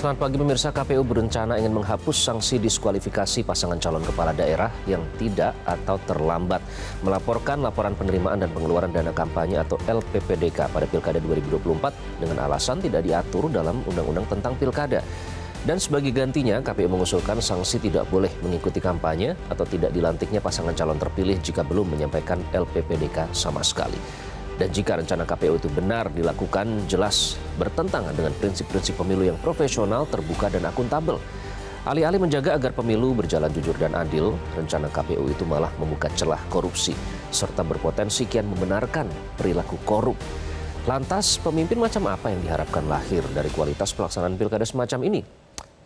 Selamat pagi pemirsa, KPU berencana ingin menghapus sanksi diskualifikasi pasangan calon kepala daerah yang tidak atau terlambat melaporkan laporan penerimaan dan pengeluaran dana kampanye atau LPPDK pada Pilkada 2024 dengan alasan tidak diatur dalam Undang-Undang tentang Pilkada. Dan sebagai gantinya, KPU mengusulkan sanksi tidak boleh mengikuti kampanye atau tidak dilantiknya pasangan calon terpilih jika belum menyampaikan LPPDK sama sekali. Dan jika rencana KPU itu benar dilakukan, jelas bertentangan dengan prinsip-prinsip pemilu yang profesional, terbuka, dan akuntabel. Alih-alih menjaga agar pemilu berjalan jujur dan adil, rencana KPU itu malah membuka celah korupsi, serta berpotensi kian membenarkan perilaku korup. Lantas, pemimpin macam apa yang diharapkan lahir dari kualitas pelaksanaan pilkada semacam ini?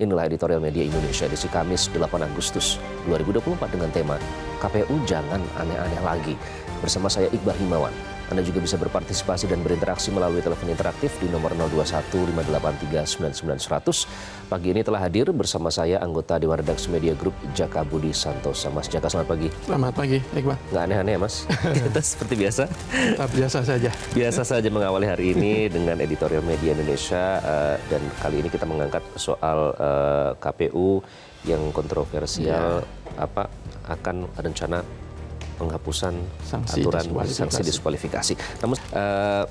Inilah editorial media Indonesia edisi Kamis 8 Agustus 2024 dengan tema KPU jangan aneh-aneh lagi. Bersama saya Iqbal Himawan. Anda juga bisa berpartisipasi dan berinteraksi melalui telepon interaktif di nomor 0215839900. Pagi ini telah hadir bersama saya anggota Dewan Redaksi Media Group Jaka Budi Santosa. Mas Jaka, selamat pagi. Selamat pagi, Iqbal. Nggak aneh-aneh ya, Mas? Kita seperti biasa. Tetap biasa saja. Biasa saja mengawali hari ini dengan editorial media Indonesia uh, dan kali ini kita mengangkat soal uh, eh, KPU yang kontroversial ya. apa akan rencana penghapusan sanksi aturan diskualifikasi. sanksi diskualifikasi. Namun uh,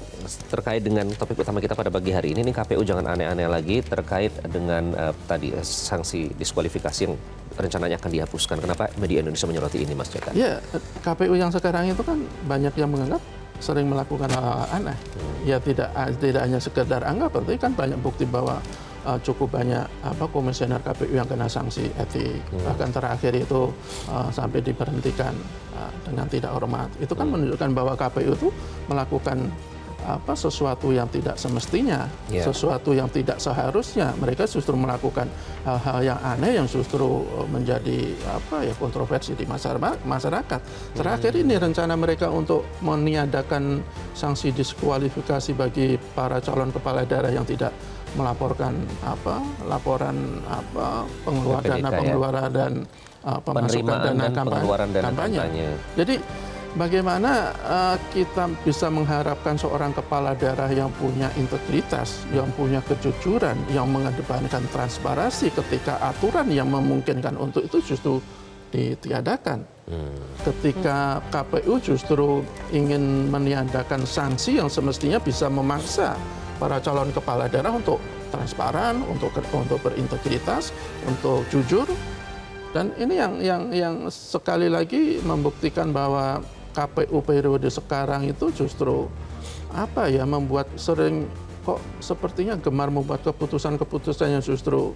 terkait dengan topik utama kita pada pagi hari ini, nih KPU jangan aneh-aneh lagi terkait dengan uh, tadi uh, sanksi diskualifikasi yang rencananya akan dihapuskan. Kenapa media Indonesia menyoroti ini, Mas Jaka? Ya, KPU yang sekarang itu kan banyak yang menganggap sering melakukan hal, -hal aneh. Hmm. Ya tidak tidak hanya sekedar anggap, tapi kan banyak bukti bahwa uh, cukup banyak apa komisioner KPU yang kena sanksi etik hmm. bahkan terakhir itu uh, sampai diberhentikan uh, dengan tidak hormat itu kan hmm. menunjukkan bahwa KPU itu melakukan apa sesuatu yang tidak semestinya, yeah. sesuatu yang tidak seharusnya. Mereka justru melakukan hal-hal yang aneh yang justru menjadi apa ya kontroversi di masyarakat. Terakhir hmm. ini rencana mereka untuk meniadakan sanksi diskualifikasi bagi para calon kepala daerah yang tidak melaporkan apa laporan apa pengeluaran dana ya. pengeluaran dan uh, pemasukan dana dan kampanye. dana kampanye. kampanye. Jadi bagaimana uh, kita bisa mengharapkan seorang kepala daerah yang punya integritas, yang punya kejujuran, yang mengedepankan transparansi ketika aturan yang memungkinkan untuk itu justru ditiadakan. Hmm. Ketika KPU justru ingin meniadakan sanksi yang semestinya bisa memaksa para calon kepala daerah untuk transparan, untuk untuk berintegritas, untuk jujur. Dan ini yang yang yang sekali lagi membuktikan bahwa KPU periode sekarang itu justru apa ya membuat sering kok sepertinya gemar membuat keputusan-keputusan yang justru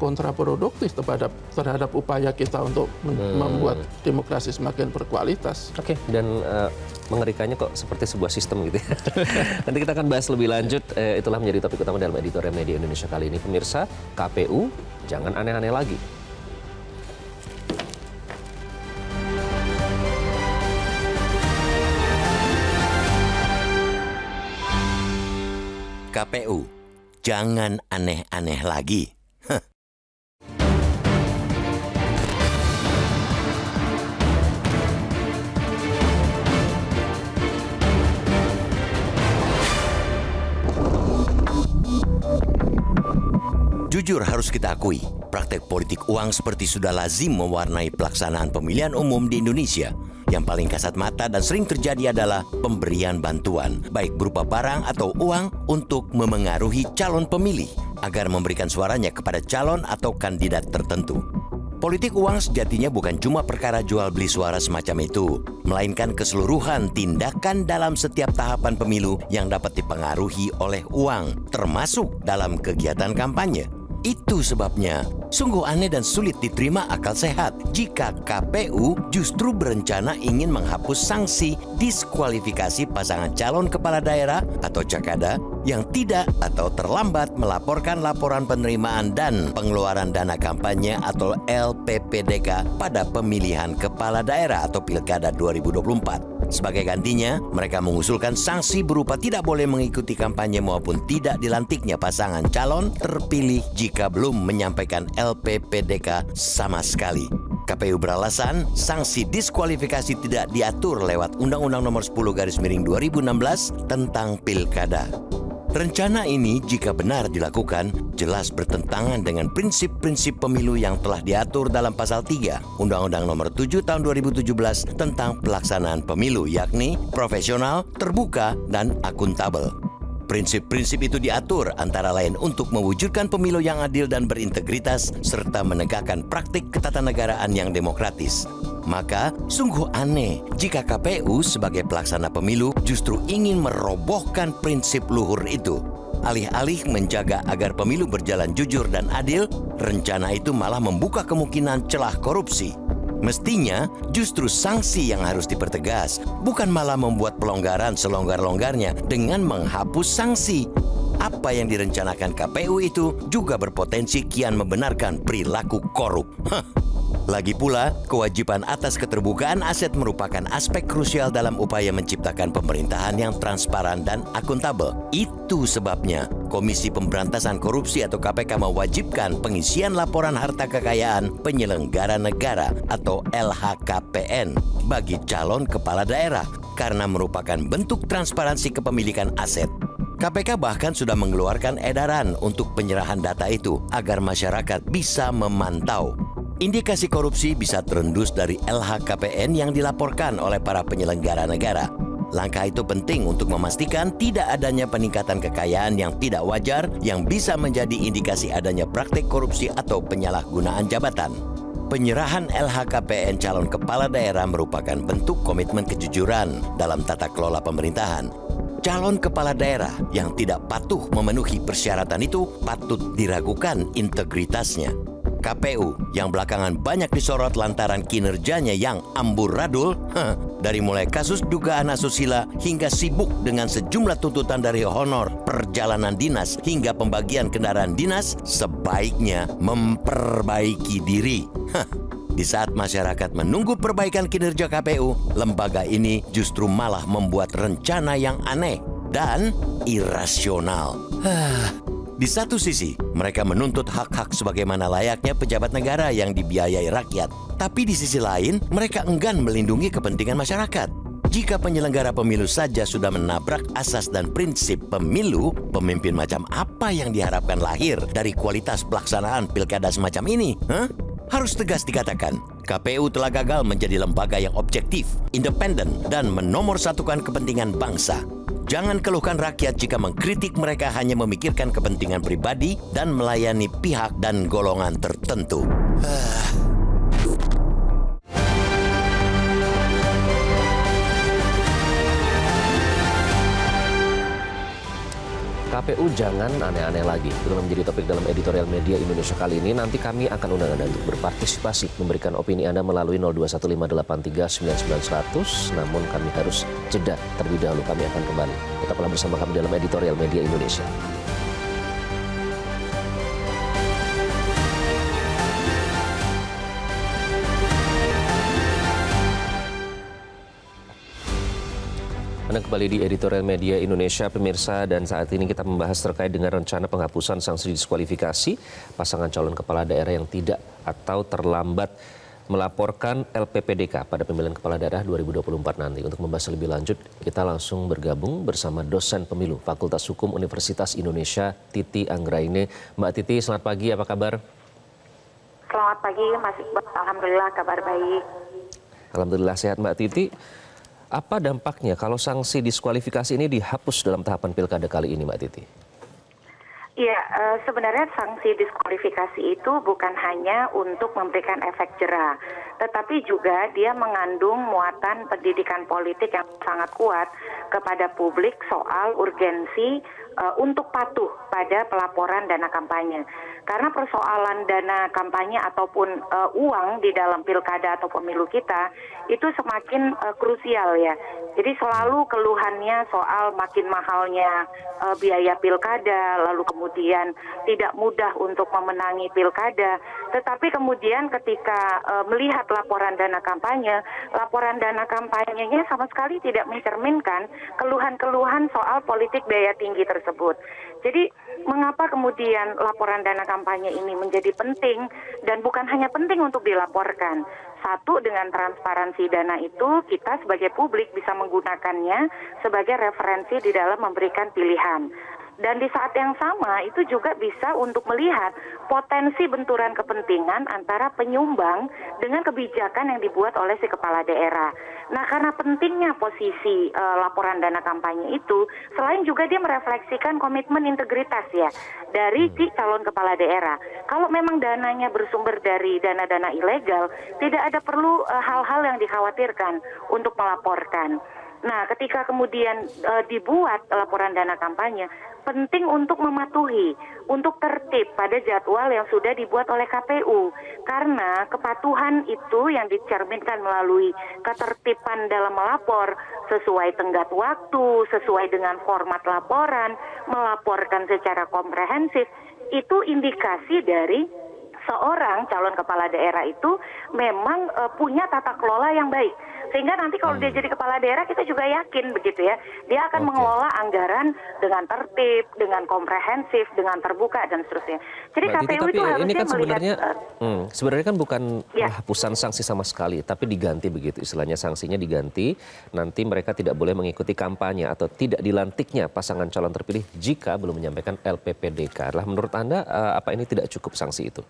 kontraproduktif terhadap terhadap upaya kita untuk hmm. membuat demokrasi semakin berkualitas. Oke, okay. dan uh, mengerikannya kok seperti sebuah sistem gitu ya. Nanti kita akan bahas lebih lanjut. Eh, itulah menjadi topik utama dalam editorial media Indonesia kali ini. Pemirsa, KPU jangan aneh-aneh lagi. KPU, jangan aneh-aneh lagi. Jujur harus kita akui, praktek politik uang seperti sudah lazim mewarnai pelaksanaan pemilihan umum di Indonesia. Yang paling kasat mata dan sering terjadi adalah pemberian bantuan, baik berupa barang atau uang untuk memengaruhi calon pemilih agar memberikan suaranya kepada calon atau kandidat tertentu. Politik uang sejatinya bukan cuma perkara jual beli suara semacam itu, melainkan keseluruhan tindakan dalam setiap tahapan pemilu yang dapat dipengaruhi oleh uang, termasuk dalam kegiatan kampanye. Itu sebabnya sungguh aneh dan sulit diterima akal sehat jika KPU justru berencana ingin menghapus sanksi diskualifikasi pasangan calon kepala daerah atau cakada yang tidak atau terlambat melaporkan laporan penerimaan dan pengeluaran dana kampanye atau LPPDK pada pemilihan kepala daerah atau Pilkada 2024. Sebagai gantinya, mereka mengusulkan sanksi berupa tidak boleh mengikuti kampanye maupun tidak dilantiknya pasangan calon terpilih jika belum menyampaikan LPPDK sama sekali. KPU beralasan sanksi diskualifikasi tidak diatur lewat Undang-Undang Nomor 10 Garis Miring 2016 tentang Pilkada. Rencana ini jika benar dilakukan jelas bertentangan dengan prinsip-prinsip pemilu yang telah diatur dalam pasal 3 Undang-Undang Nomor 7 Tahun 2017 tentang pelaksanaan pemilu yakni profesional, terbuka, dan akuntabel. Prinsip-prinsip itu diatur antara lain untuk mewujudkan pemilu yang adil dan berintegritas serta menegakkan praktik ketatanegaraan yang demokratis. Maka sungguh aneh jika KPU sebagai pelaksana pemilu justru ingin merobohkan prinsip luhur itu. Alih-alih menjaga agar pemilu berjalan jujur dan adil, rencana itu malah membuka kemungkinan celah korupsi. Mestinya justru sanksi yang harus dipertegas, bukan malah membuat pelonggaran selonggar-longgarnya dengan menghapus sanksi. Apa yang direncanakan KPU itu juga berpotensi kian membenarkan perilaku korup. Hah. Lagi pula, kewajiban atas keterbukaan aset merupakan aspek krusial dalam upaya menciptakan pemerintahan yang transparan dan akuntabel. Itu sebabnya Komisi Pemberantasan Korupsi atau KPK mewajibkan pengisian laporan harta kekayaan penyelenggara negara atau LHKPN bagi calon kepala daerah karena merupakan bentuk transparansi kepemilikan aset. KPK bahkan sudah mengeluarkan edaran untuk penyerahan data itu agar masyarakat bisa memantau Indikasi korupsi bisa terendus dari LHKPN yang dilaporkan oleh para penyelenggara negara. Langkah itu penting untuk memastikan tidak adanya peningkatan kekayaan yang tidak wajar yang bisa menjadi indikasi adanya praktik korupsi atau penyalahgunaan jabatan. Penyerahan LHKPN calon kepala daerah merupakan bentuk komitmen kejujuran dalam tata kelola pemerintahan. Calon kepala daerah yang tidak patuh memenuhi persyaratan itu patut diragukan integritasnya. KPU yang belakangan banyak disorot lantaran kinerjanya yang amburadul, huh, dari mulai kasus dugaan asusila hingga sibuk dengan sejumlah tuntutan dari honor perjalanan dinas hingga pembagian kendaraan dinas, sebaiknya memperbaiki diri. Huh. Di saat masyarakat menunggu perbaikan kinerja KPU, lembaga ini justru malah membuat rencana yang aneh dan irasional. Di satu sisi, mereka menuntut hak-hak sebagaimana layaknya pejabat negara yang dibiayai rakyat. Tapi di sisi lain, mereka enggan melindungi kepentingan masyarakat. Jika penyelenggara pemilu saja sudah menabrak asas dan prinsip pemilu, pemimpin macam apa yang diharapkan lahir dari kualitas pelaksanaan pilkada semacam ini? Huh? Harus tegas dikatakan, KPU telah gagal menjadi lembaga yang objektif, independen, dan menomorsatukan kepentingan bangsa. Jangan keluhkan rakyat jika mengkritik mereka hanya memikirkan kepentingan pribadi dan melayani pihak dan golongan tertentu. KPU jangan aneh-aneh lagi. Itu menjadi topik dalam editorial media Indonesia kali ini. Nanti kami akan undang Anda untuk berpartisipasi, memberikan opini Anda melalui 0215839900. Namun kami harus jeda terlebih dahulu. Kami akan kembali. Tetaplah bersama kami dalam editorial media Indonesia. Anda kembali di editorial media Indonesia, pemirsa, dan saat ini kita membahas terkait dengan rencana penghapusan sanksi diskualifikasi pasangan calon kepala daerah yang tidak atau terlambat melaporkan LPPDK pada pemilihan kepala daerah 2024 nanti. Untuk membahas lebih lanjut, kita langsung bergabung bersama dosen pemilu Fakultas Hukum Universitas Indonesia, Titi Anggraini. Mbak Titi, selamat pagi, apa kabar? Selamat pagi, Mas Iqbal. Alhamdulillah, kabar baik. Alhamdulillah sehat, Mbak Titi. Apa dampaknya kalau sanksi diskualifikasi ini dihapus dalam tahapan pilkada kali ini, Mbak Titi? Uh, sebenarnya sanksi diskualifikasi itu bukan hanya untuk memberikan efek jerah, tetapi juga dia mengandung muatan pendidikan politik yang sangat kuat kepada publik soal urgensi uh, untuk patuh pada pelaporan dana kampanye. Karena persoalan dana kampanye ataupun uh, uang di dalam pilkada atau pemilu kita itu semakin uh, krusial ya. Jadi selalu keluhannya soal makin mahalnya uh, biaya pilkada, lalu kemudian tidak mudah untuk memenangi pilkada. Tetapi kemudian ketika uh, melihat laporan dana kampanye, laporan dana kampanyenya sama sekali tidak mencerminkan keluhan-keluhan soal politik biaya tinggi tersebut. Jadi mengapa kemudian laporan dana kampanye ini menjadi penting dan bukan hanya penting untuk dilaporkan. Satu dengan transparansi dana itu kita sebagai publik bisa menggunakannya sebagai referensi di dalam memberikan pilihan. Dan di saat yang sama itu juga bisa untuk melihat potensi benturan kepentingan antara penyumbang dengan kebijakan yang dibuat oleh si kepala daerah. Nah, karena pentingnya posisi uh, laporan dana kampanye itu, selain juga dia merefleksikan komitmen integritas ya dari si calon kepala daerah. Kalau memang dananya bersumber dari dana-dana ilegal, tidak ada perlu eh, hal-hal uh, yang dikhawatirkan untuk melaporkan. Nah, ketika kemudian uh, dibuat laporan dana kampanye, penting untuk mematuhi, untuk tertib pada jadwal yang sudah dibuat oleh KPU. Karena kepatuhan itu yang dicerminkan melalui ketertiban dalam melapor sesuai tenggat waktu, sesuai dengan format laporan, melaporkan secara komprehensif, itu indikasi dari seorang calon kepala daerah itu memang uh, punya tata kelola yang baik. Sehingga nanti kalau hmm. dia jadi kepala daerah kita juga yakin begitu ya. Dia akan okay. mengelola anggaran dengan tertib, dengan komprehensif, dengan terbuka dan seterusnya. Jadi Mbak KPU itu harusnya ini kan sebenarnya melihat, hmm, sebenarnya kan bukan ya. penghapusan sanksi sama sekali, tapi diganti begitu istilahnya sanksinya diganti. Nanti mereka tidak boleh mengikuti kampanye atau tidak dilantiknya pasangan calon terpilih jika belum menyampaikan LPPDK. Lah menurut Anda uh, apa ini tidak cukup sanksi itu?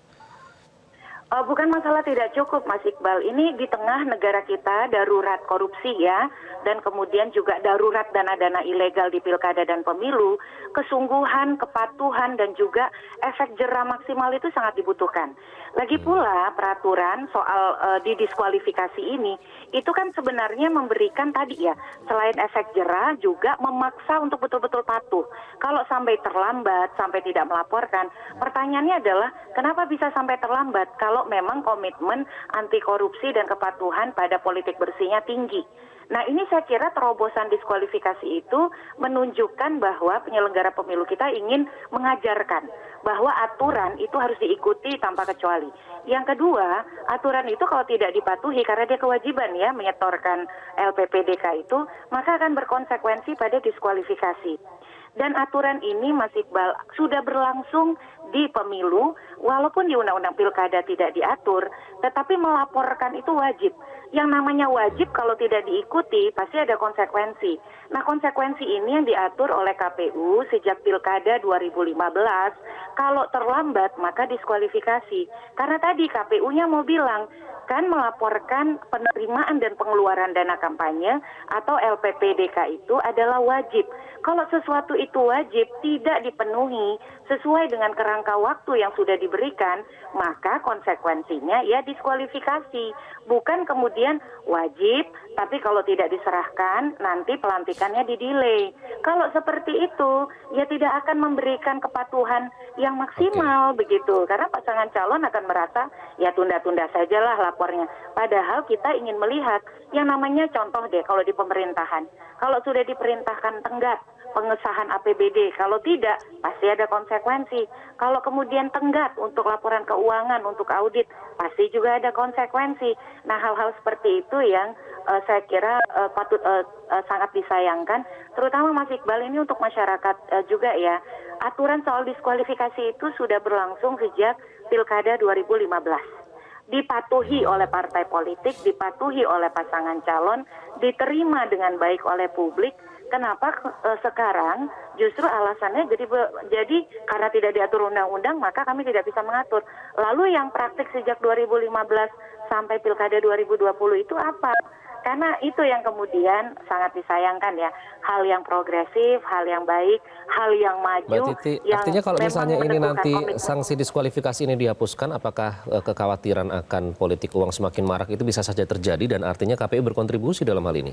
Uh, bukan masalah tidak cukup, Mas Iqbal. Ini di tengah negara kita darurat korupsi ya, dan kemudian juga darurat dana-dana ilegal di pilkada dan pemilu, kesungguhan, kepatuhan, dan juga efek jerah maksimal itu sangat dibutuhkan. Lagi pula peraturan soal uh, didiskualifikasi ini, itu kan sebenarnya memberikan tadi ya, selain efek jerah juga memaksa untuk betul-betul patuh. Kalau sampai terlambat, sampai tidak melaporkan, pertanyaannya adalah kenapa bisa sampai terlambat? Kalau kalau memang komitmen anti korupsi dan kepatuhan pada politik bersihnya tinggi. Nah ini saya kira terobosan diskualifikasi itu menunjukkan bahwa penyelenggara pemilu kita ingin mengajarkan bahwa aturan itu harus diikuti tanpa kecuali. Yang kedua, aturan itu kalau tidak dipatuhi karena dia kewajiban ya menyetorkan LPPDK itu, maka akan berkonsekuensi pada diskualifikasi. Dan aturan ini Mas Iqbal sudah berlangsung di pemilu walaupun di undang-undang pilkada tidak diatur, tetapi melaporkan itu wajib. Yang namanya wajib kalau tidak diikuti pasti ada konsekuensi. Nah, konsekuensi ini yang diatur oleh KPU sejak pilkada 2015. Kalau terlambat maka diskualifikasi. Karena tadi KPU-nya mau bilang akan melaporkan penerimaan dan pengeluaran dana kampanye atau LPPDK itu adalah wajib. Kalau sesuatu itu wajib tidak dipenuhi sesuai dengan kerangka waktu yang sudah diberikan, maka konsekuensinya ya diskualifikasi. Bukan kemudian wajib, tapi kalau tidak diserahkan nanti pelantikannya didelay. Kalau seperti itu, ya tidak akan memberikan kepatuhan yang maksimal okay. begitu. Karena pasangan calon akan merasa ya tunda-tunda sajalah lapornya. Padahal kita ingin melihat yang namanya contoh deh kalau di pemerintahan. Kalau sudah diperintahkan tenggat pengesahan APBD, kalau tidak pasti ada konsekuensi. Kalau kemudian tenggat untuk laporan keuangan, untuk audit, pasti juga ada konsekuensi. Nah hal-hal seperti itu yang uh, saya kira uh, patut uh, uh, sangat disayangkan, terutama Mas Iqbal ini untuk masyarakat uh, juga ya. Aturan soal diskualifikasi itu sudah berlangsung sejak Pilkada 2015 dipatuhi oleh partai politik, dipatuhi oleh pasangan calon, diterima dengan baik oleh publik. Kenapa e, sekarang justru alasannya jadi jadi karena tidak diatur undang-undang maka kami tidak bisa mengatur. Lalu yang praktik sejak 2015 sampai Pilkada 2020 itu apa? Karena itu yang kemudian sangat disayangkan ya, hal yang progresif, hal yang baik, hal yang maju. Mbak Titi, yang artinya kalau misalnya ini nanti komitmen. sanksi diskualifikasi ini dihapuskan, apakah uh, kekhawatiran akan politik uang semakin marak itu bisa saja terjadi dan artinya KPU berkontribusi dalam hal ini?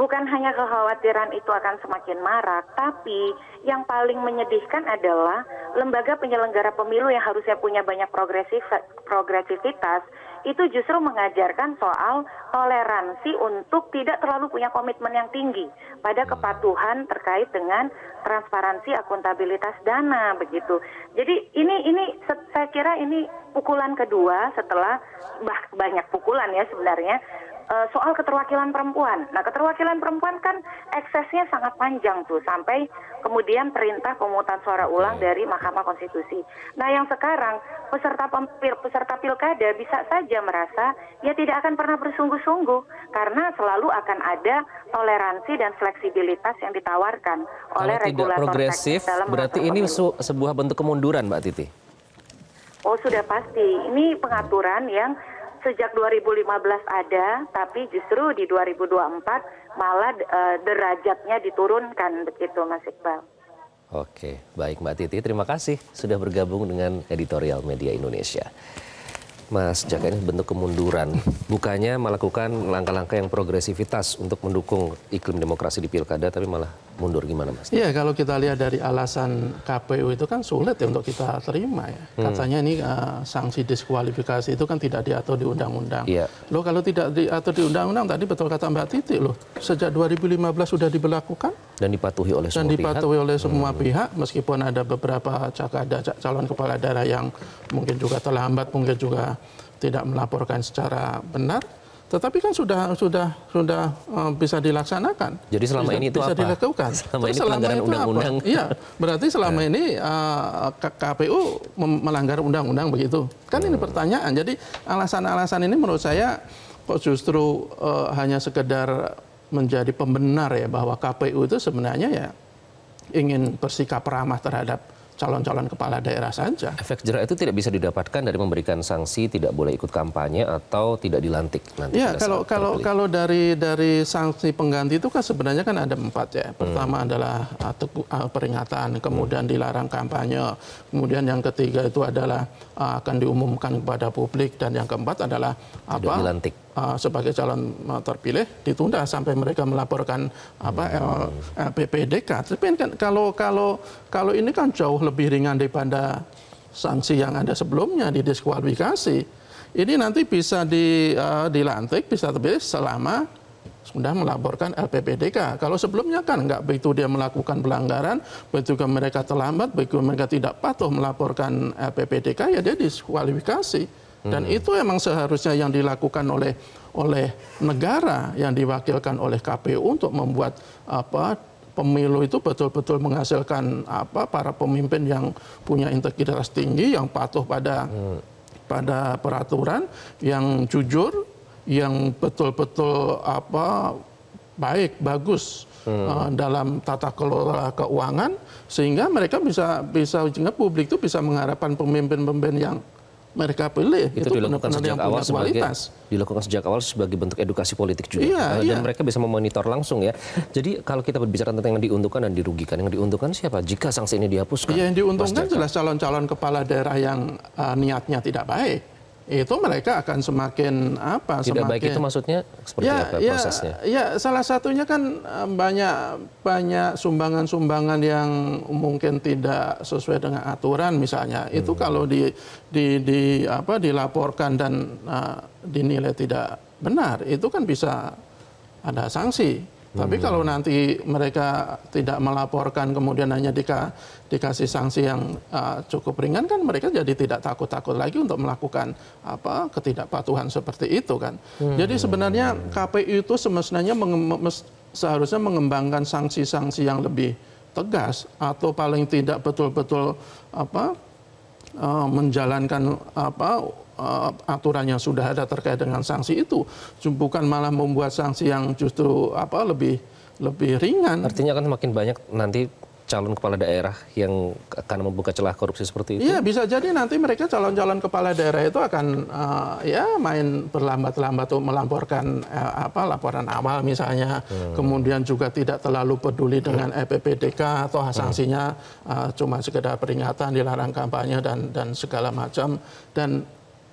Bukan hanya kekhawatiran itu akan semakin marak, tapi yang paling menyedihkan adalah lembaga penyelenggara pemilu yang harusnya punya banyak progresif, progresivitas itu justru mengajarkan soal toleransi untuk tidak terlalu punya komitmen yang tinggi pada kepatuhan terkait dengan transparansi akuntabilitas dana begitu. Jadi ini ini saya kira ini pukulan kedua setelah bah, banyak pukulan ya sebenarnya soal keterwakilan perempuan. Nah, keterwakilan perempuan kan eksesnya sangat panjang tuh sampai kemudian perintah pemungutan suara ulang dari Mahkamah Konstitusi. Nah, yang sekarang peserta pempil, peserta pilkada bisa saja merasa ya tidak akan pernah bersungguh-sungguh karena selalu akan ada toleransi dan fleksibilitas yang ditawarkan Kalau oleh tidak regulator progresif, dalam berarti ini sebuah bentuk kemunduran, Mbak Titi. Oh sudah pasti. Ini pengaturan yang sejak 2015 ada, tapi justru di 2024 malah eh, derajatnya diturunkan begitu Mas Iqbal. Oke, baik Mbak Titi, terima kasih sudah bergabung dengan editorial Media Indonesia. Mas Jaka ini bentuk kemunduran, bukannya melakukan langkah-langkah yang progresivitas untuk mendukung iklim demokrasi di pilkada, tapi malah mundur gimana Mas? Iya, kalau kita lihat dari alasan KPU itu kan sulit ya untuk kita terima ya. Hmm. Katanya ini eh, sanksi diskualifikasi itu kan tidak diatur di undang-undang. Iya. Loh kalau tidak diatur di undang-undang tadi betul kata Mbak Titi loh, sejak 2015 sudah diberlakukan Dan dipatuhi oleh dan semua pihak. dipatuhi oleh semua Hmm. pihak meskipun ada beberapa cakada ca- calon kepala daerah yang mungkin juga terlambat mungkin juga tidak melaporkan secara benar tetapi kan sudah sudah sudah eh, bisa dilaksanakan Jadi selama bisa, ini itu bisa apa? dilakukan Selama Terus ini pelanggaran itu apa? undang-undang. iya berarti selama ini eh, K- KPU melanggar undang-undang begitu kan ini pertanyaan jadi alasan-alasan ini menurut saya kok justru eh, hanya sekedar menjadi pembenar ya bahwa KPU itu sebenarnya ya ingin bersikap ramah terhadap calon-calon kepala daerah saja. Efek jerah itu tidak bisa didapatkan dari memberikan sanksi tidak boleh ikut kampanye atau tidak dilantik nanti. Ya kalau kalau terpilih. kalau dari dari sanksi pengganti itu kan sebenarnya kan ada empat ya. Pertama adalah uh, uh, peringatan, kemudian dilarang kampanye, kemudian yang ketiga itu adalah uh, akan diumumkan kepada publik dan yang keempat adalah tidak apa? dilantik. Uh, sebagai calon uh, terpilih ditunda sampai mereka melaporkan apa L- LPPDK. Tapi kan kalau kalau kalau ini kan jauh lebih ringan daripada sanksi yang ada sebelumnya di diskualifikasi. Ini nanti bisa di, uh, dilantik, bisa terpilih selama sudah melaporkan LPPDK. Kalau sebelumnya kan nggak begitu dia melakukan pelanggaran, begitu mereka terlambat, begitu mereka tidak patuh melaporkan LPPDK, ya dia diskualifikasi. Dan itu emang seharusnya yang dilakukan oleh oleh negara yang diwakilkan oleh KPU untuk membuat apa pemilu itu betul-betul menghasilkan apa para pemimpin yang punya integritas tinggi, yang patuh pada pada peraturan, yang jujur, yang betul-betul apa baik bagus uh, dalam tata kelola keuangan sehingga mereka bisa bisa sehingga publik itu bisa mengharapkan pemimpin-pemimpin yang mereka pilih itu, dilakukan benar-benar sejak awal sebagai kualitas. dilakukan sejak awal sebagai bentuk edukasi politik juga Iya, Eh, dan iya. mereka bisa memonitor langsung ya. Jadi kalau kita berbicara tentang yang diuntungkan dan dirugikan, yang diuntungkan siapa? Jika sanksi ini dihapuskan. Ya, yang diuntungkan jelas calon-calon kepala daerah yang uh, niatnya tidak baik. Itu mereka akan semakin apa? Tidak semakin, baik itu maksudnya seperti apa ya, prosesnya? Ya, salah satunya kan eh, banyak banyak sumbangan-sumbangan yang mungkin tidak sesuai dengan aturan misalnya. Itu Hmm. kalau di, di, di apa dilaporkan dan eh, dinilai tidak benar, itu kan bisa ada sanksi. Tapi Hmm. kalau nanti mereka tidak melaporkan kemudian hanya dika, dikasih sanksi yang uh, cukup ringan kan mereka jadi tidak takut-takut lagi untuk melakukan apa ketidakpatuhan seperti itu kan. Jadi sebenarnya KPU itu semestinya menge- seharusnya mengembangkan sanksi-sanksi yang lebih tegas atau paling tidak betul-betul apa uh, menjalankan apa uh, aturan yang sudah ada terkait dengan sanksi itu bukan malah membuat sanksi yang justru apa lebih lebih ringan. Artinya kan makin banyak nanti calon kepala daerah yang akan membuka celah korupsi seperti itu. Iya bisa jadi nanti mereka calon-calon kepala daerah itu akan uh, ya main berlambat-lambat untuk melamporkan uh, apa laporan awal misalnya, kemudian juga tidak terlalu peduli dengan EPPDK atau sanksinya uh, cuma sekedar peringatan, dilarang kampanye dan dan segala macam. Dan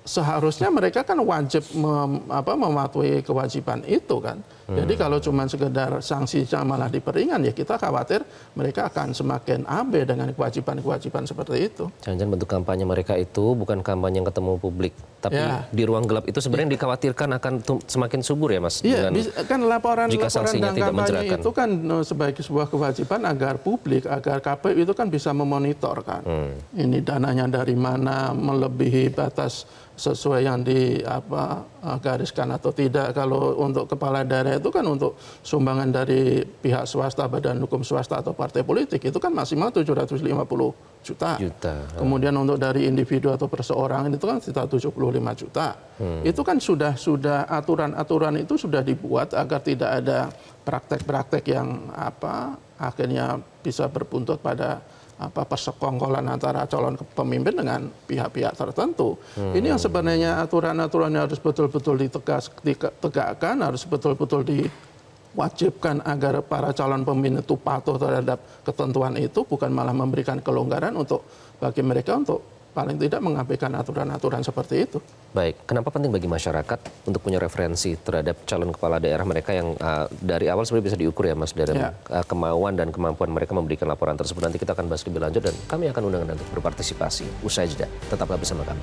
seharusnya mereka kan wajib mem- apa, mematuhi kewajiban itu kan. Jadi kalau cuma sekedar sanksinya malah diperingan ya kita khawatir mereka akan semakin abe dengan kewajiban-kewajiban seperti itu. Jangan-jangan bentuk kampanye mereka itu bukan kampanye yang ketemu publik, tapi Ya. di ruang gelap itu sebenarnya dikhawatirkan akan semakin subur ya Mas. Iya, kan laporan jika laporan dan tidak kampanye itu kan sebagai sebuah kewajiban agar publik, agar KPU itu kan bisa memonitor kan. Hmm. Ini dananya dari mana, melebihi batas sesuai yang di apa gariskan atau tidak. Kalau untuk kepala daerah itu kan untuk sumbangan dari pihak swasta, badan hukum swasta atau partai politik itu kan maksimal 750 juta. Juta. Kemudian untuk dari individu atau perseorangan itu kan sekitar 75 juta. Itu kan sudah sudah aturan-aturan itu sudah dibuat agar tidak ada praktek-praktek yang apa akhirnya bisa berbuntut pada apa persekongkolan antara calon pemimpin dengan pihak-pihak tertentu. Ini yang sebenarnya aturan-aturannya harus betul-betul ditegas ditegakkan, harus betul-betul diwajibkan agar para calon pemimpin itu patuh terhadap ketentuan itu bukan malah memberikan kelonggaran untuk bagi mereka untuk paling tidak mengabaikan aturan-aturan seperti itu. Baik, kenapa penting bagi masyarakat untuk punya referensi terhadap calon kepala daerah mereka yang uh, dari awal sebenarnya bisa diukur ya Mas dari Ya. uh, kemauan dan kemampuan mereka memberikan laporan tersebut. Nanti kita akan bahas lebih lanjut dan kami akan undang Anda untuk berpartisipasi. Usai jeda, tetaplah bersama kami.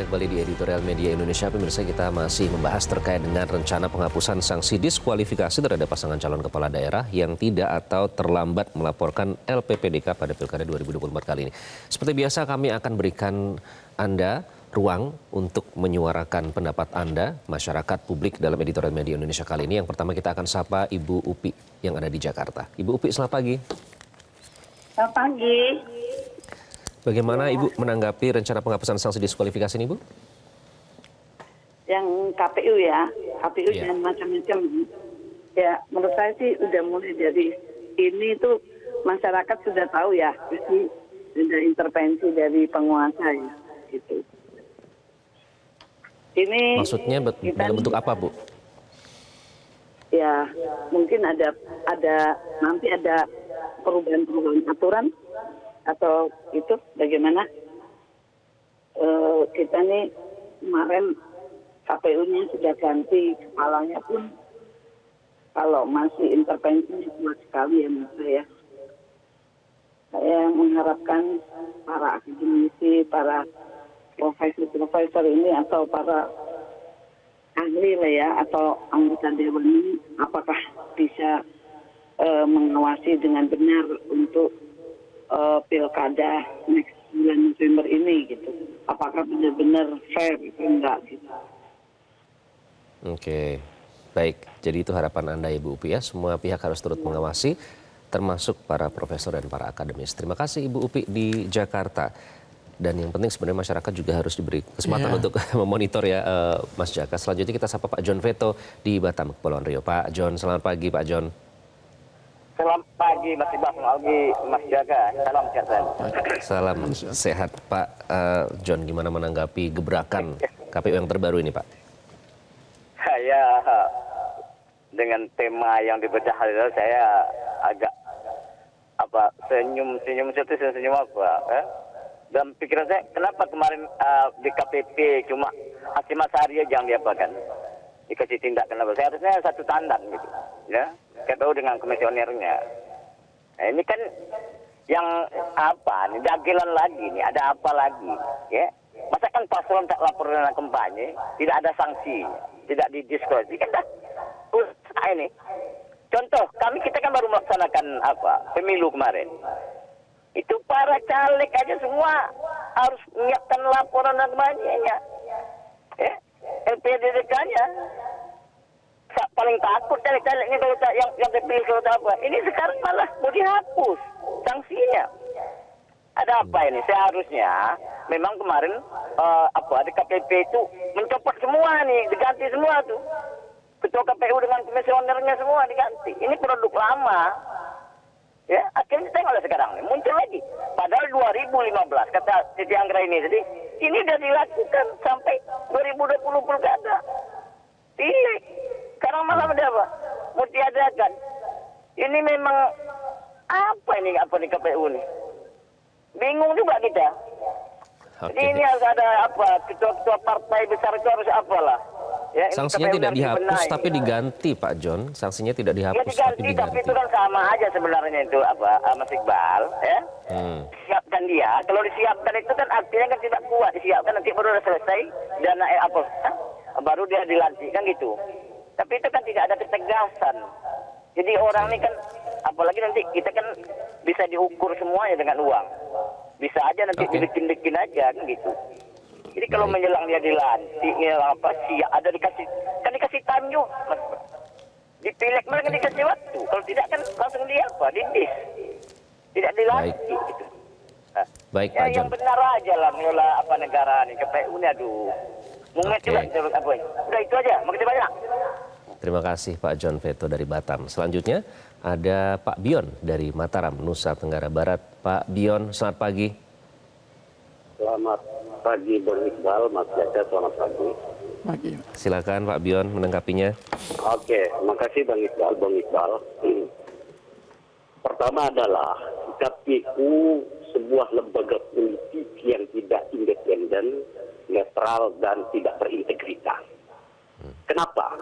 Anda kembali di editorial Media Indonesia, pemirsa kita masih membahas terkait dengan rencana penghapusan sanksi diskualifikasi terhadap pasangan calon kepala daerah yang tidak atau terlambat melaporkan LPPDK pada Pilkada 2024 kali ini. Seperti biasa kami akan berikan Anda ruang untuk menyuarakan pendapat Anda, masyarakat publik dalam editorial Media Indonesia kali ini. Yang pertama kita akan sapa Ibu Upi yang ada di Jakarta. Ibu Upi, selamat pagi. Selamat pagi. Bagaimana Ibu menanggapi rencana penghapusan sanksi diskualifikasi ini, Bu? Yang KPU ya, KPU Iya. dan macam-macam. Ya, menurut saya sih udah mulai dari ini tuh masyarakat sudah tahu ya, ini ada intervensi dari penguasa ya, gitu. Ini Maksudnya kita- dalam bentuk apa, Bu? ya mungkin ada ada nanti ada perubahan-perubahan aturan atau itu bagaimana Eh, kita nih kemarin KPU-nya sudah ganti kepalanya pun kalau masih intervensinya kuat sekali ya menurut saya. Saya mengharapkan para akademisi, para profesor-profesor ini atau para ahli lah ya atau anggota dewan ini apakah bisa eh, mengawasi dengan benar untuk pilkada next bulan November ini gitu. Apakah benar-benar fair itu enggak gitu. Oke, baik. Jadi itu harapan Anda Ibu Upi ya. Semua pihak harus turut mengawasi, termasuk para profesor dan para akademis. Terima kasih Ibu Upi di Jakarta. Dan yang penting sebenarnya masyarakat juga harus diberi kesempatan Iya. untuk memonitor ya eh, Mas Jaka. Selanjutnya kita sapa Pak John Veto di Batam, Kepulauan Riau. Pak John, selamat pagi Pak John. Selamat pagi Mas Ibas, pagi Mas Jaga. Salam sehat selalu. Salam sehat Pak Eh, John. Gimana menanggapi gebrakan KPU yang terbaru ini Pak? Saya dengan tema yang dipecah hari ini saya agak apa senyum senyum itu senyum apa? Eh? Dan pikiran saya kenapa kemarin eh, di KPP cuma Hasim Asari aja yang diapakan dikasih tindak kenapa? Saya harusnya satu tandan gitu, ya. KPU dengan komisionernya. Nah, ini kan yang apa nih? Dagelan lagi nih ada apa lagi? Ya masa kan paslon tak lapor dana kampanye tidak ada sanksi tidak didiskusi kan dah usaha ini. Contoh kami kita kan baru melaksanakan apa? Pemilu kemarin. Itu para caleg aja semua harus menyiapkan laporan dan kampanye nya ya LPDDK-nya paling takut caleg-calegnya kalau tak yang yang terpilih kalau tak apa. Ini sekarang malah mau dihapus sanksinya. Ada apa ini? Seharusnya memang kemarin uh, apa di KPP itu mencopot semua nih, diganti semua tuh. Ketua KPU dengan komisionernya semua diganti. Ini produk lama. Ya, akhirnya tengoklah sekarang nih, muncul lagi. Padahal 2015 kata Siti Anggra ini jadi ini sudah dilakukan sampai 2020 pilkada. Pilih sekarang malah ada apa? Mau diadakan. Ini memang apa ini apa nih KPU nih? Bingung juga kita. Oke. Jadi ini harus ada apa? Ketua-ketua partai besar itu harus apalah. Ya, ini Sanksinya tidak dihapus dibenahi. tapi diganti Pak John. Sanksinya tidak Ya dihapus tapi diganti, tapi diganti. itu kan sama aja sebenarnya itu apa Mas Iqbal, ya. Hmm. Siapkan dia. Kalau disiapkan itu kan artinya kan tidak kuat disiapkan nanti baru udah selesai dan eh, apa baru dia dilantik kan gitu. Tapi itu kan tidak ada ketegasan. Jadi orang ini kan apalagi nanti kita kan bisa diukur semuanya dengan uang. Bisa aja nanti Oke. dibikin-bikin aja kan gitu. Jadi kalau Baik. menjelang dia dilantik, ya apa sih ada dikasih kan dikasih time juga, Mas. Dipilih mereka dikasih waktu. Kalau tidak kan langsung dia apa? Didis. Tidak dilantik gitu. Nah, Baik ya, Pak yang John. benar aja lah mengelola apa negara nih KPU ini aduh. Mumet Oke. juga apa. Udah itu aja. Makasih banyak. Terima kasih Pak John Veto dari Batam. Selanjutnya ada Pak Bion dari Mataram, Nusa Tenggara Barat. Pak Bion, selamat pagi. Selamat pagi Bang Iqbal, Mas Jaja, selamat pagi. Bagi. Silakan Pak Bion menanggapinya. Oke, makasih Bang Iqbal, Bang Iqbal. Hmm. Pertama adalah KPU sebuah lembaga politik yang tidak independen, netral, dan tidak berintegritas. Kenapa?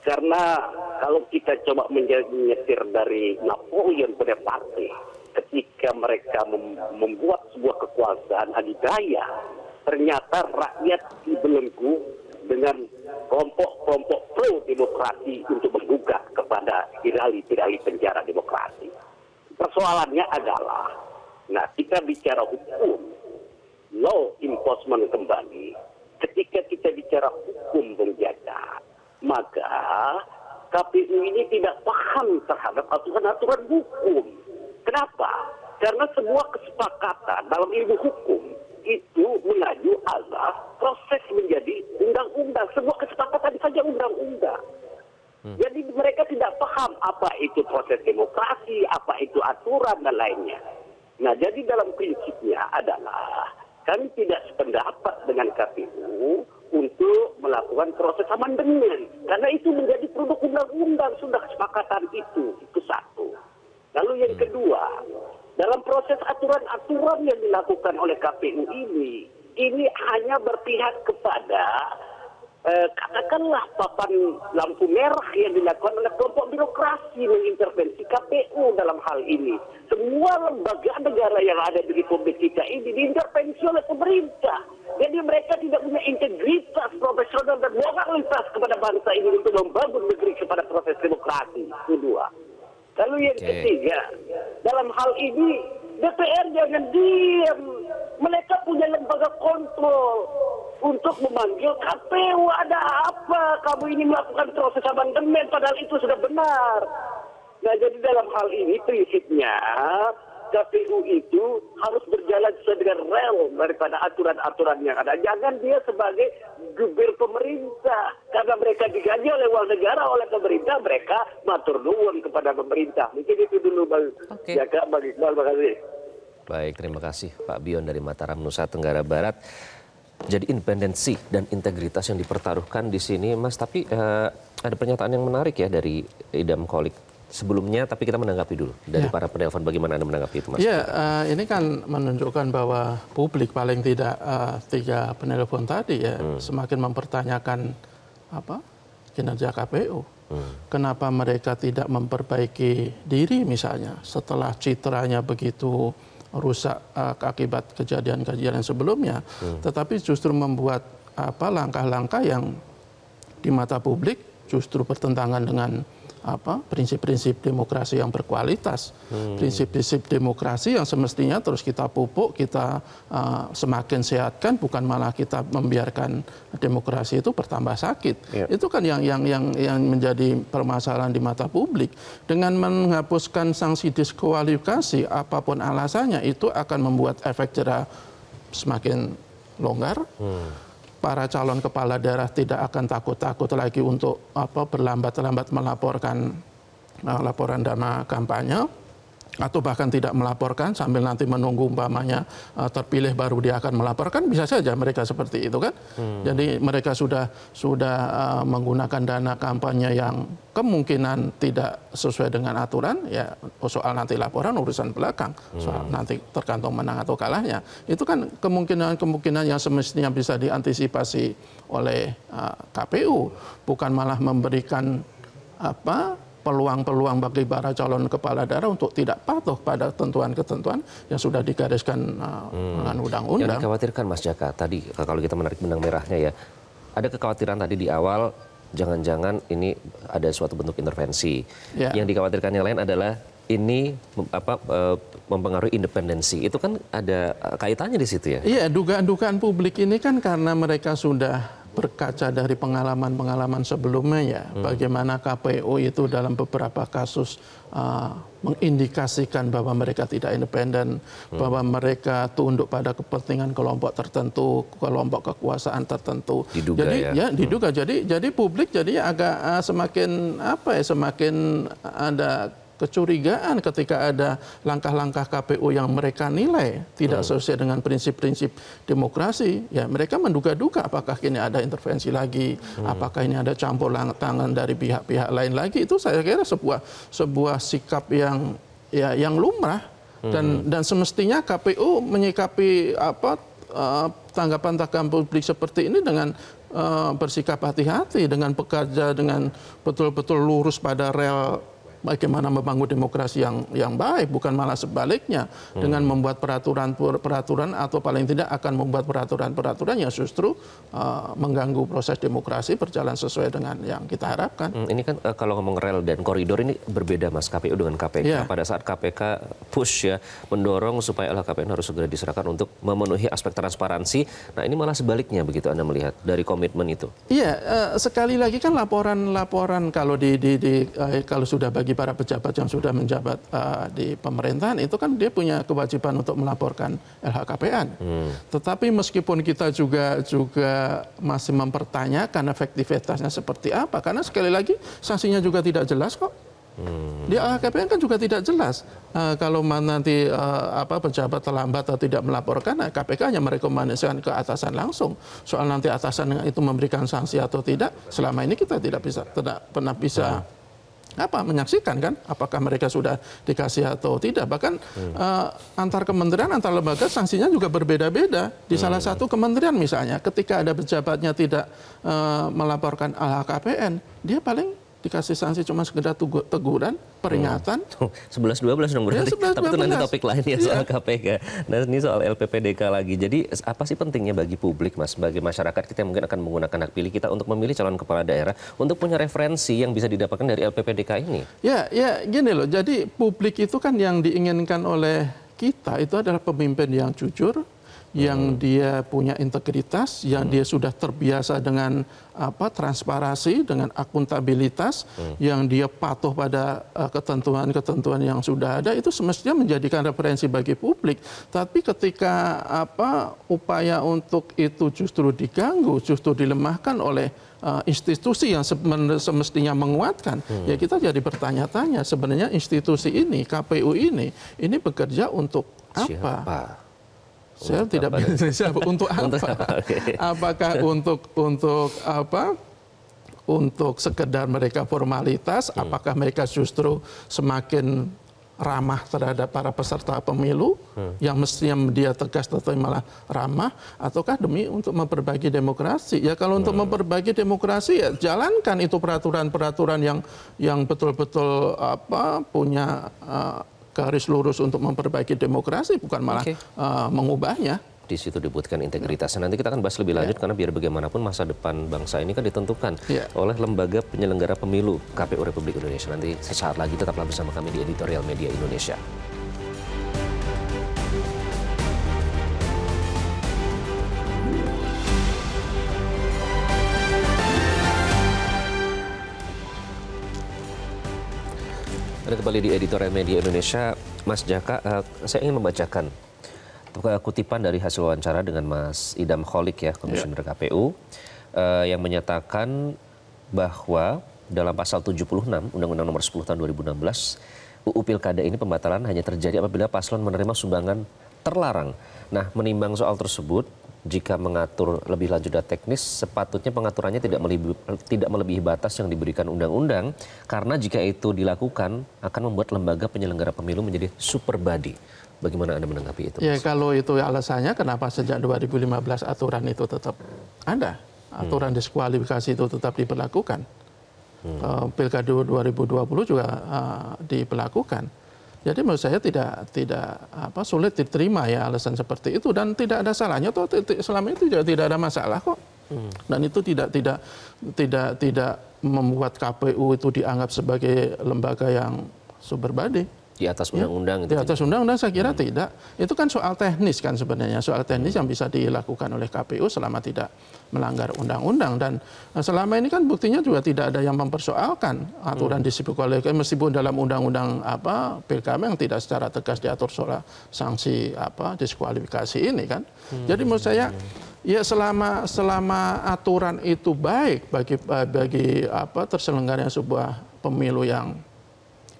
Karena kalau kita coba menyetir dari Napoleon Bonaparte, ketika mereka mem- membuat sebuah kekuasaan adidaya, ternyata rakyat dibelenggu dengan kelompok-kelompok pro demokrasi untuk menggugat kepada tirali-tirali penjara demokrasi. Persoalannya adalah, nah kita bicara hukum, law enforcement kembali, ketika kita bicara hukum penjaga, maka KPU ini tidak paham terhadap aturan-aturan hukum. Kenapa? Karena sebuah kesepakatan dalam ilmu hukum itu mengaju adalah proses menjadi undang-undang. Sebuah kesepakatan saja undang-undang. Jadi mereka tidak paham apa itu proses demokrasi, apa itu aturan dan lainnya. Nah, jadi dalam prinsipnya adalah kami tidak sependapat dengan KPU untuk melakukan proses amandemen karena itu menjadi produk undang-undang sudah kesepakatan itu itu satu. Lalu yang kedua, dalam proses aturan-aturan yang dilakukan oleh KPU ini, ini hanya berpihak kepada eh, katakanlah papan lampu merah yang dilakukan oleh kelompok birokrasi mengintervensi KPU dalam hal ini. Semua lembaga negara yang ada di Republik kita ini diintervensi oleh pemerintah. Jadi mereka tidak punya integritas profesional dan moralitas kepada bangsa ini untuk membangun negeri kepada proses demokrasi. Itu dua. Lalu yang Oke. ketiga, dalam hal ini DPR jangan diam. Mereka punya lembaga kontrol untuk memanggil KPU ada apa kamu ini melakukan proses amandemen padahal itu sudah benar. Nah jadi dalam hal ini prinsipnya KPU itu harus berjalan sesuai dengan rel daripada aturan-aturan yang ada. Jangan dia sebagai jubir pemerintah. Karena mereka digaji oleh uang negara, oleh pemerintah, mereka matur nuwun kepada pemerintah. Mungkin itu dulu Bang Oke. Jaka, Bang Iqbal, makasih. Baik, terima kasih Pak Bion dari Mataram, Nusa Tenggara Barat. Jadi independensi dan integritas yang dipertaruhkan di sini, Mas. Tapi eh, ada pernyataan yang menarik ya dari Idam Kolik sebelumnya, tapi kita menanggapi dulu dari Ya. para penelpon bagaimana Anda menanggapi itu, Mas? Ya, eh, ini kan menunjukkan bahwa publik paling tidak eh, tiga penelpon tadi ya semakin mempertanyakan apa kinerja KPU. Kenapa mereka tidak memperbaiki diri misalnya setelah citranya begitu rusak uh, akibat kejadian-kejadian sebelumnya, tetapi justru membuat apa langkah-langkah yang di mata publik justru bertentangan dengan apa prinsip-prinsip demokrasi yang berkualitas, prinsip-prinsip demokrasi yang semestinya terus kita pupuk, kita uh, semakin sehatkan, bukan malah kita membiarkan demokrasi itu bertambah sakit. Ya. Itu kan yang yang yang yang menjadi permasalahan di mata publik. Dengan menghapuskan sanksi diskualifikasi apa pun alasannya itu akan membuat efek jerah semakin longgar. Para calon kepala daerah tidak akan takut-takut lagi untuk apa berlambat-lambat melaporkan uh, laporan dana kampanye atau bahkan tidak melaporkan sambil nanti menunggu umpamanya uh, terpilih baru dia akan melaporkan bisa saja mereka seperti itu kan. Jadi mereka sudah sudah uh, menggunakan dana kampanye yang kemungkinan tidak sesuai dengan aturan ya soal nanti laporan urusan belakang soal nanti tergantung menang atau kalahnya. Itu kan kemungkinan-kemungkinan yang semestinya bisa diantisipasi oleh uh, KPU bukan malah memberikan apa peluang-peluang bagi para calon kepala daerah untuk tidak patuh pada ketentuan-ketentuan yang sudah digariskan uh, dengan Yang undang-undang. dikhawatirkan Mas Jaka tadi kalau kita menarik benang merahnya ya, ada kekhawatiran tadi di awal jangan-jangan ini ada suatu bentuk intervensi. Ya. Yang dikhawatirkan yang lain adalah ini apa eh, mempengaruhi independensi. Itu kan ada eh, kaitannya di situ ya. Iya, dugaan-dugaan publik ini kan karena mereka sudah berkaca dari pengalaman-pengalaman sebelumnya ya, bagaimana KPU itu dalam beberapa kasus uh, mengindikasikan bahwa mereka tidak independen, bahwa mereka tunduk pada kepentingan kelompok tertentu, kelompok kekuasaan tertentu. Diduga jadi ya. diduga. Jadi jadi publik jadi agak uh, semakin apa ya, semakin ada kecurigaan ketika ada langkah-langkah KPU yang mereka nilai tidak sesuai dengan prinsip-prinsip demokrasi, ya mereka menduga-duga apakah ini ada intervensi lagi, apakah ini ada campur tangan dari pihak-pihak lain lagi. Itu saya kira sebuah sebuah sikap yang ya yang lumrah. Dan dan semestinya KPU menyikapi apa eh, tanggapan-tanggapan publik seperti ini dengan eh, bersikap hati-hati dengan bekerja dengan betul-betul lurus pada rel bagaimana membangun demokrasi yang yang baik bukan malah sebaliknya dengan membuat peraturan peraturan atau paling tidak akan membuat peraturan-peraturan yang justru uh, mengganggu proses demokrasi berjalan sesuai dengan yang kita harapkan. Hmm, ini kan eh, kalau ngomong rel dan koridor ini berbeda Mas KPU dengan KPK. Iya. Pada saat KPK push ya mendorong supaya LHKPN harus segera diserahkan untuk memenuhi aspek transparansi. Nah, ini malah sebaliknya begitu Anda melihat dari komitmen itu. Iya, eh, sekali lagi kan laporan-laporan kalau di, di, di eh, kalau sudah bagi para pejabat yang sudah menjabat eh, di pemerintahan itu kan dia punya kewajiban untuk melaporkan LHKPN. Tetapi meskipun kita juga juga masih mempertanyakan efektivitasnya seperti apa, karena sekali lagi sanksinya juga tidak jelas kok. Di LHKPN kan juga tidak jelas Eh, kalau nanti eh, apa pejabat terlambat atau tidak melaporkan, nah, KPK hanya merekomendasikan ke atasan langsung. Soal nanti atasan itu memberikan sanksi atau tidak, selama ini kita tidak bisa tidak pernah bisa apa? Menyaksikan kan? Apakah mereka sudah dikasih atau tidak? Bahkan eh, antar kementerian antar lembaga sanksinya juga berbeda-beda. Di salah satu kementerian misalnya ketika ada pejabatnya tidak eh, melaporkan LHKPN dia paling dikasih sanksi cuma sekedar teguran peringatan 11-12 dong berarti. Ya, 11-12. Tapi itu nanti topik lain ya soal Iya. KPK. Nah ini soal LPPDK lagi. Jadi apa sih pentingnya bagi publik mas, bagi masyarakat kita yang mungkin akan menggunakan hak pilih kita untuk memilih calon kepala daerah untuk punya referensi yang bisa didapatkan dari LPPDK ini? Ya, ya gini loh. Jadi publik itu kan yang diinginkan oleh kita itu adalah pemimpin yang jujur, yang dia punya integritas, yang dia sudah terbiasa dengan apa transparansi, dengan akuntabilitas, yang dia patuh pada eh, ketentuan-ketentuan yang sudah ada itu semestinya menjadikan referensi bagi publik. Tapi ketika apa upaya untuk itu justru diganggu, justru dilemahkan oleh uh, institusi yang semestinya menguatkan, ya kita jadi bertanya-tanya sebenarnya institusi ini, KPU ini, ini bekerja untuk apa? Siapa? Saya Untuk tidak apa? bisa siapa untuk apa? Untuk apa? Apakah untuk untuk apa? Untuk sekedar mereka formalitas, Hmm. apakah mereka justru semakin ramah terhadap para peserta pemilu yang mestinya dia tegas tetapi malah ramah ataukah demi untuk memperbaiki demokrasi ya kalau untuk memperbaiki demokrasi ya jalankan itu peraturan-peraturan yang yang betul-betul apa punya uh, garis lurus untuk memperbaiki demokrasi bukan malah Oke. uh, mengubahnya di situ dibutuhkan integritasnya. Nanti kita akan bahas lebih lanjut karena biar bagaimanapun masa depan bangsa ini kan ditentukan Ya. oleh lembaga penyelenggara pemilu KPU Republik Indonesia. Nanti sesaat lagi tetaplah bersama kami di Editorial Media Indonesia. Ada kembali di Editorial Media Indonesia, Mas Jaka, eh, saya ingin membacakan kutipan dari hasil wawancara dengan Mas Idam Kholik ya, Komisioner KPU, eh, yang menyatakan bahwa dalam pasal 76 Undang-Undang Nomor 10 Tahun 2016 UU Pilkada ini pembatalan hanya terjadi apabila paslon menerima sumbangan terlarang. Nah, menimbang soal tersebut, jika mengatur lebih lanjut dan teknis, sepatutnya pengaturannya tidak melebihi, tidak melebihi batas yang diberikan undang-undang, karena jika itu dilakukan akan membuat lembaga penyelenggara pemilu menjadi super body. Bagaimana Anda menanggapi itu? Ya kalau itu alasannya kenapa sejak 2015 aturan itu tetap ada. Aturan diskualifikasi itu tetap diberlakukan. Eh, Pilkada 2020 juga eh, diberlakukan. Jadi menurut saya tidak tidak apa sulit diterima ya alasan seperti itu dan tidak ada salahnya toh selama itu juga tidak ada masalah kok. Dan itu tidak tidak tidak tidak membuat KPU itu dianggap sebagai lembaga yang super body. Di atas Ya, undang-undang Di atas undang-undang saya kira tidak. Itu kan soal teknis kan sebenarnya. Soal teknis yang bisa dilakukan oleh KPU selama tidak melanggar undang-undang. Dan eh, selama ini kan buktinya juga tidak ada yang mempersoalkan aturan disiplin meskipun dalam undang-undang apa pilkada yang tidak secara tegas diatur soal sanksi apa diskualifikasi ini kan. Jadi menurut saya ya selama selama aturan itu baik bagi bagi apa terselenggaranya sebuah pemilu yang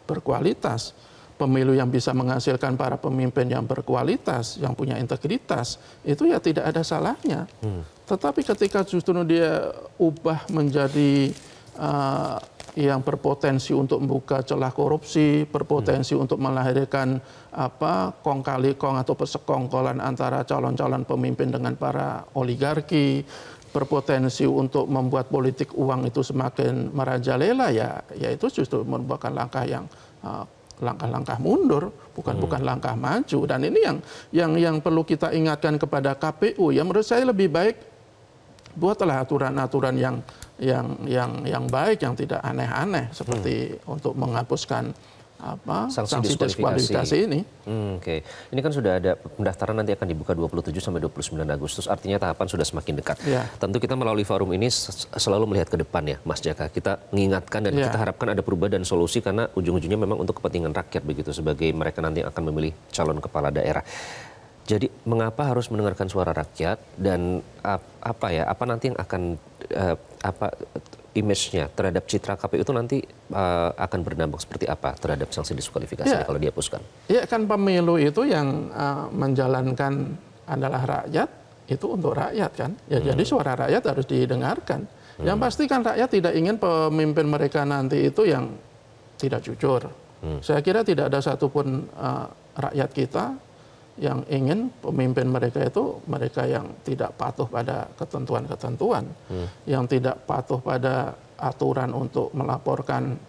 berkualitas, pemilu yang bisa menghasilkan para pemimpin yang berkualitas, yang punya integritas, itu ya tidak ada salahnya. Tetapi ketika justru dia ubah menjadi uh, yang berpotensi untuk membuka celah korupsi, berpotensi untuk melahirkan apa kong kali kong atau persekongkolan antara calon-calon pemimpin dengan para oligarki, berpotensi untuk membuat politik uang itu semakin merajalela ya, ya itu justru merupakan langkah yang uh, langkah-langkah mundur, bukan bukan langkah maju. Dan ini yang yang yang perlu kita ingatkan kepada KPU. Ya menurut saya lebih baik buatlah aturan-aturan yang yang yang yang baik, yang tidak aneh-aneh seperti untuk menghapuskan apa Sanksi sanksi, diskualifikasi. diskualifikasi ini. Hmm, Oke, ini kan sudah ada pendaftaran nanti akan dibuka 27 sampai 29 Agustus, artinya tahapan sudah semakin dekat. Ya. Tentu kita melalui forum ini selalu melihat ke depan ya, Mas Jaka. Kita mengingatkan dan Ya. kita harapkan ada perubahan dan solusi karena ujung-ujungnya memang untuk kepentingan rakyat begitu sebagai mereka nanti akan memilih calon kepala daerah. Jadi mengapa harus mendengarkan suara rakyat dan ap- apa ya, apa nanti yang akan eh, apa image-nya terhadap citra KPU itu nanti eh, akan berdampak seperti apa terhadap sanksi diskualifikasi Ya. kalau dihapuskan? Ya kan pemilu itu yang uh, menjalankan adalah rakyat itu untuk rakyat kan. Ya jadi suara rakyat harus didengarkan. Yang pasti kan rakyat tidak ingin pemimpin mereka nanti itu yang tidak jujur. Saya kira tidak ada satupun uh, rakyat kita yang ingin pemimpin mereka itu mereka yang tidak patuh pada ketentuan-ketentuan, yang tidak patuh pada aturan untuk melaporkan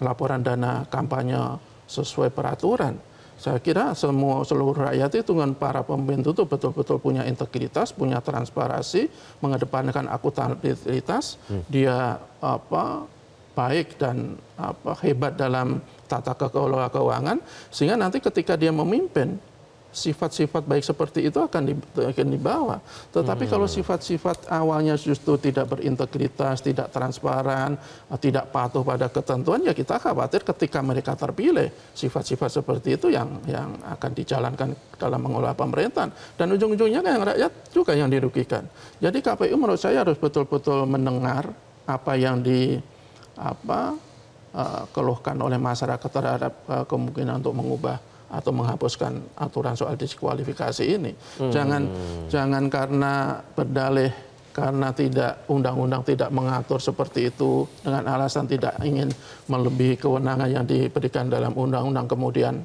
laporan dana kampanye sesuai peraturan. Saya kira semua seluruh rakyat itu dengan para pemimpin itu betul-betul punya integritas, punya transparansi, mengedepankan akuntabilitas, dia apa baik dan apa hebat dalam tata kelola keuangan sehingga nanti ketika dia memimpin sifat-sifat baik seperti itu akan, di, akan dibawa. Tetapi kalau sifat-sifat awalnya justru tidak berintegritas, tidak transparan, eh, tidak patuh pada ketentuan, ya kita khawatir ketika mereka terpilih sifat-sifat seperti itu yang yang akan dijalankan dalam mengelola pemerintahan dan ujung-ujungnya kan yang rakyat juga yang dirugikan. Jadi KPU menurut saya harus betul-betul mendengar apa yang di apa eh, keluhkan oleh masyarakat terhadap eh, kemungkinan untuk mengubah atau menghapuskan aturan soal diskualifikasi ini. Jangan jangan karena berdalih karena tidak undang-undang tidak mengatur seperti itu dengan alasan tidak ingin melebihi kewenangan yang diberikan dalam undang-undang kemudian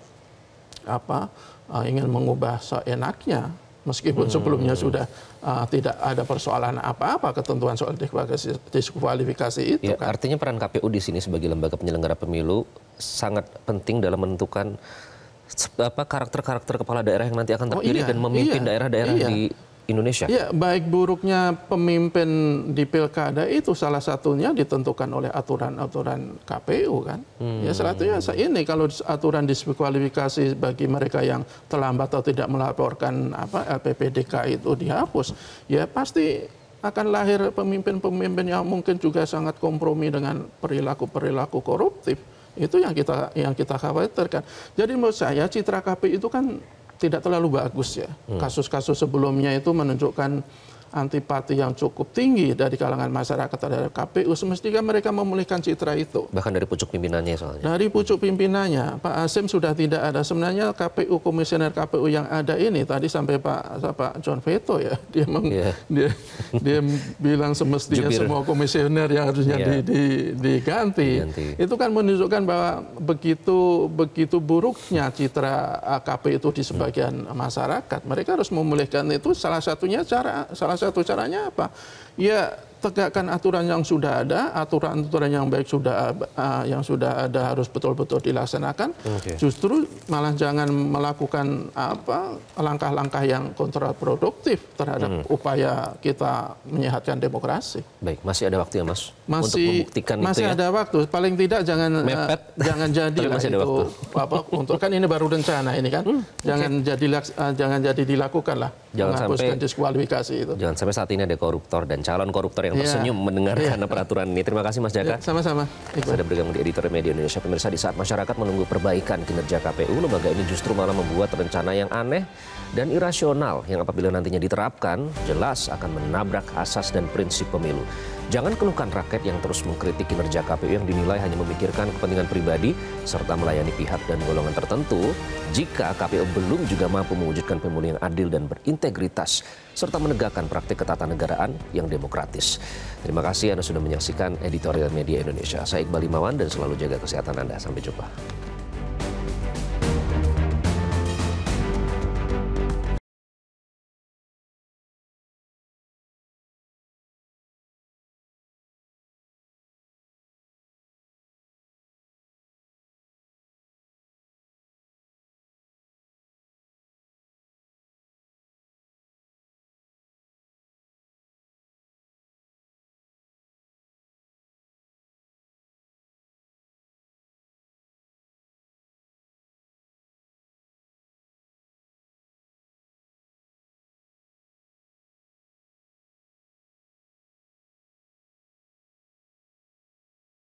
apa uh, ingin mengubah seenaknya meskipun sebelumnya sudah uh, tidak ada persoalan apa-apa ketentuan soal diskualifikasi, diskualifikasi itu Ya, kan. artinya peran KPU di sini sebagai lembaga penyelenggara pemilu sangat penting dalam menentukan apa karakter-karakter kepala daerah yang nanti akan Oh, terpilih iya, dan memimpin iya, daerah-daerah iya. di Indonesia. Ya, baik buruknya pemimpin di pilkada itu salah satunya ditentukan oleh aturan-aturan KPU kan. Ya salah satunya sa- ini kalau aturan diskualifikasi bagi mereka yang terlambat atau tidak melaporkan apa LPPDK itu dihapus, ya pasti akan lahir pemimpin-pemimpin yang mungkin juga sangat kompromi dengan perilaku-perilaku koruptif. Itu yang kita yang kita khawatirkan. Jadi menurut saya citra KPU itu kan tidak terlalu bagus ya. Kasus-kasus sebelumnya itu menunjukkan antipati yang cukup tinggi dari kalangan masyarakat terhadap KPU. Semestinya mereka memulihkan citra itu. Bahkan dari pucuk pimpinannya soalnya. Dari pucuk pimpinannya, Pak Asim sudah tidak ada. Sebenarnya KPU komisioner KPU yang ada ini tadi sampai Pak Pak John Veto ya, dia meng- Iya. dia dia bilang semestinya Jubir. semua komisioner yang harusnya Iya. di- di- diganti. Diganti. Itu kan menunjukkan bahwa begitu begitu buruknya citra uh, KPU itu di sebagian masyarakat. Mereka harus memulihkan itu salah satunya cara salah satu caranya apa? Ya tegakkan aturan yang sudah ada, aturan-aturan yang baik sudah uh, yang sudah ada harus betul-betul dilaksanakan. Oke. Justru malah jangan melakukan apa langkah-langkah yang kontraproduktif terhadap upaya kita menyehatkan demokrasi. Baik, masih ada waktu ya Mas untuk Masih membuktikan masih itu ya. ada waktu. Paling tidak jangan uh, Mepet. jangan jadi lah masih ada itu waktu. apa untuk kan ini baru rencana ini kan. jangan jadi laks- uh, jangan jadi dilakukan lah Jangan menghapuskan sampai- diskualifikasi itu. Jangan sampai saat ini ada koruptor dan calon koruptor yang Iya. tersenyum mendengarkan peraturan ini. Terima kasih Mas Jaka. sama-sama. Iqbal. Sudah bergabung di editor Media Indonesia. Pemirsa di saat masyarakat menunggu perbaikan kinerja KPU, lembaga ini justru malah membuat rencana yang aneh dan irasional yang apabila nantinya diterapkan jelas akan menabrak asas dan prinsip pemilu. Jangan keluhkan rakyat yang terus mengkritik kinerja KPU yang dinilai hanya memikirkan kepentingan pribadi serta melayani pihak dan golongan tertentu jika KPU belum juga mampu mewujudkan pemilu yang adil dan berintegritas serta menegakkan praktik ketatanegaraan yang demokratis. Terima kasih Anda sudah menyaksikan editorial media Indonesia. Saya Iqbal Imawan dan selalu jaga kesehatan Anda. Sampai jumpa.